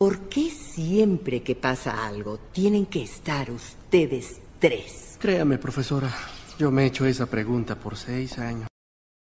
¿Por qué siempre que pasa algo tienen que estar ustedes tres? Créame, profesora, yo me he hecho esa pregunta por seis años.